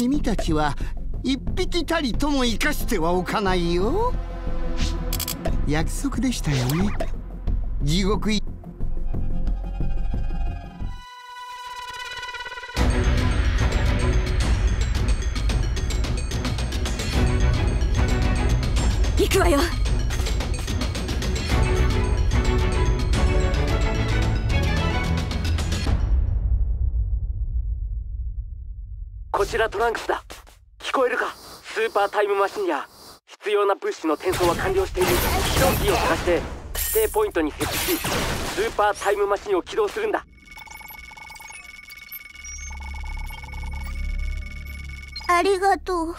君たちは一匹たりとも生かしてはおかないよ。約束でしたよね。地獄こちらトランクスだ。聞こえるか？スーパータイムマシンや必要な物資の転送は完了している。起動キーを探して指定ポイントに設置しスーパータイムマシンを起動するんだ。ありがとう。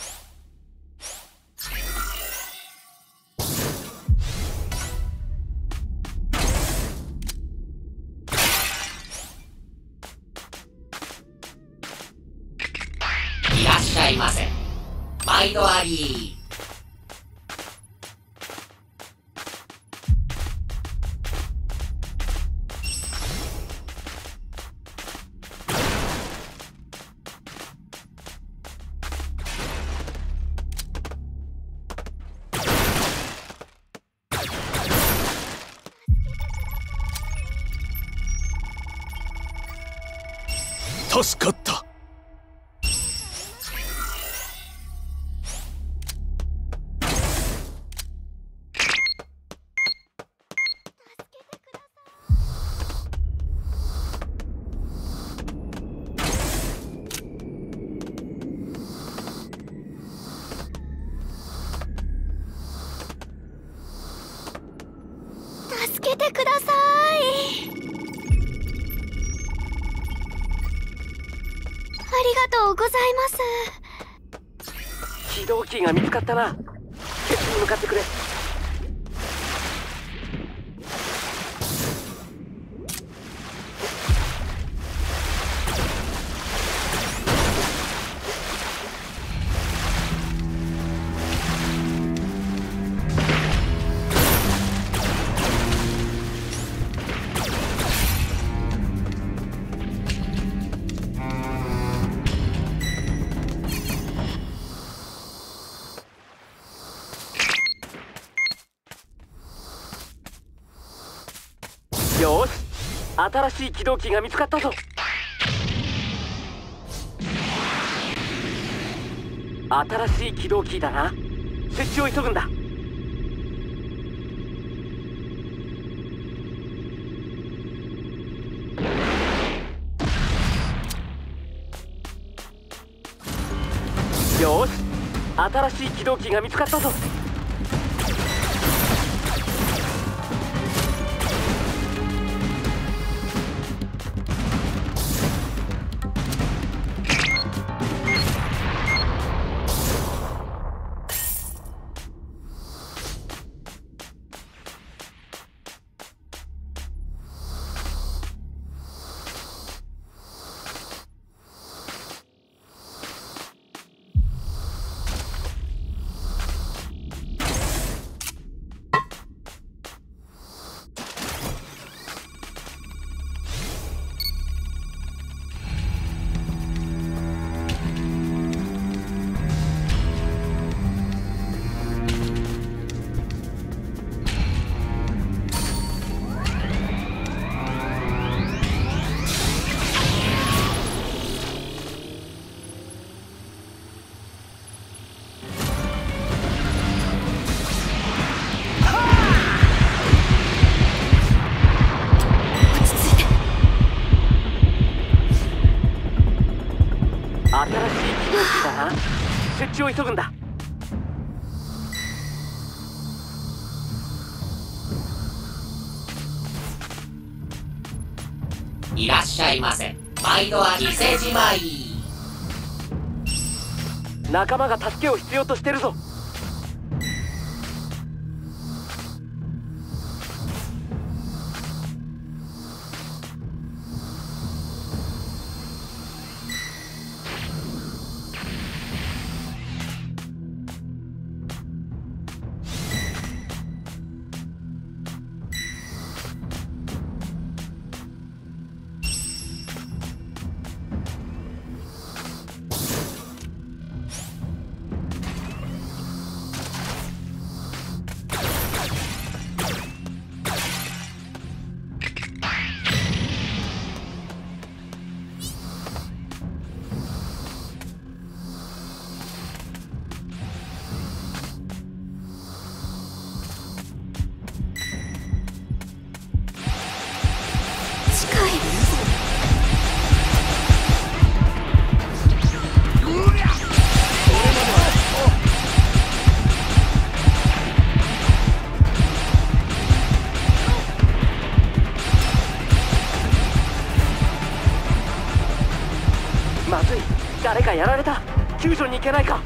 毎度あり。助かった。てください。ありがとうございます。起動キーが見つかったな。決に向かってくれ。よし。新しい起動キーが見つかったぞ。新しい起動キーだな。設置を急ぐんだ。よし。新しい起動キーが見つかったぞ。を急ぐんだいらっしゃいませ毎度は店じまい仲間が助けを必要としてるぞずい。誰かやられた。救助に行けないか。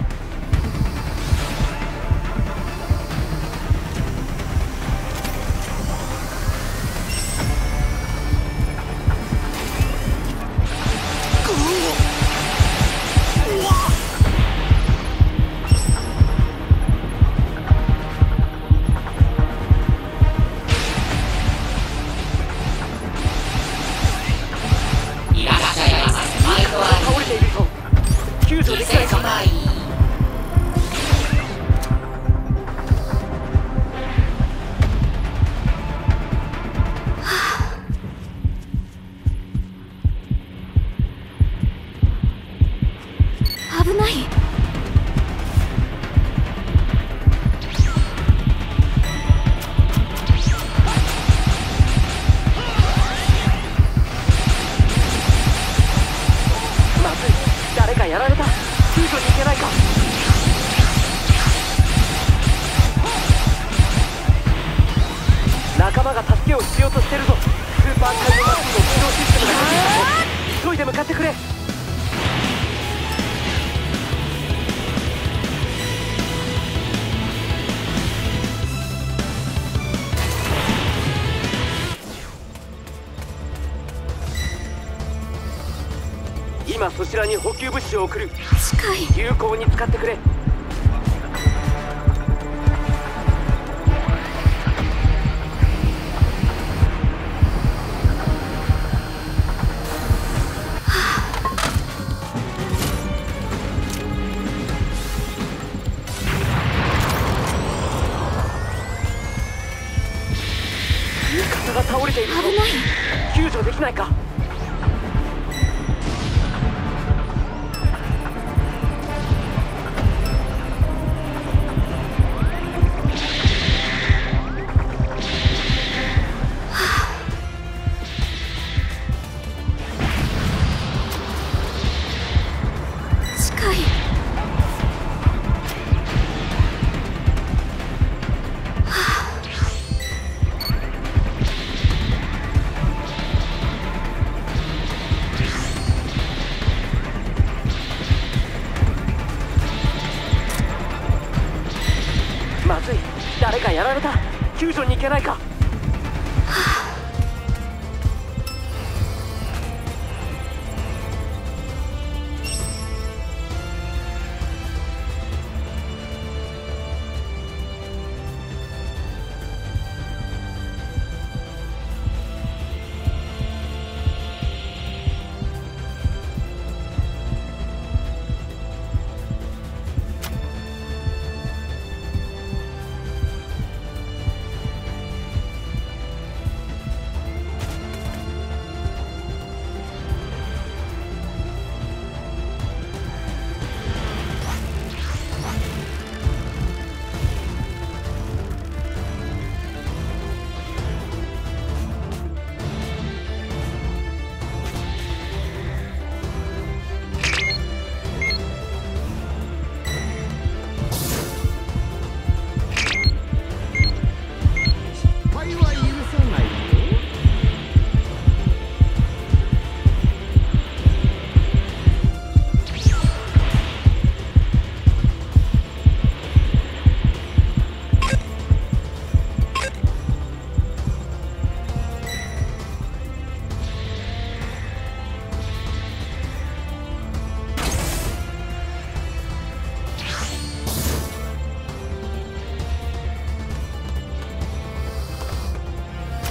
ない。仲間が助けを必要としてるぞ。スーパータイムマシンの起動システムが急いで向かってくれ。今そちらに補給物資を送る。近い。有効に使ってくれ。味方が倒れているぞ。危ない。救助できないか誰かやられた。救助に行けないか。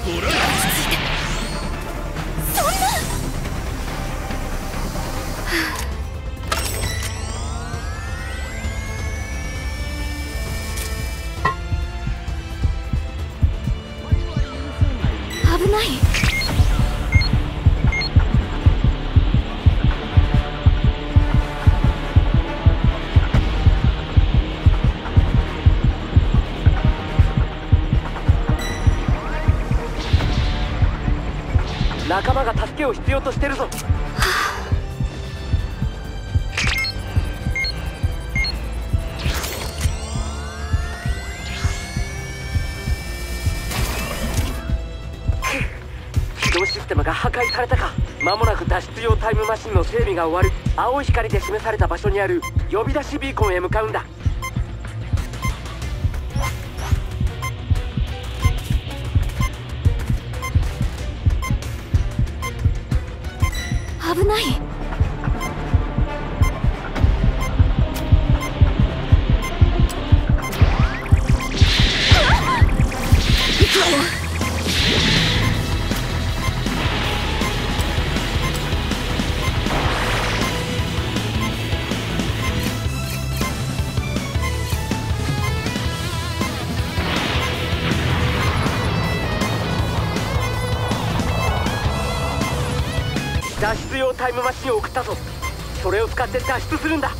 危仲間が助けを必要としてるぞ。起動システムが破壊されたか。間もなく脱出用タイムマシンの整備が終わる。青い光で示された場所にある呼び出しビーコンへ向かうんだ。危ない。脱出用タイムマシンを送ったぞ。それを使って脱出するんだ。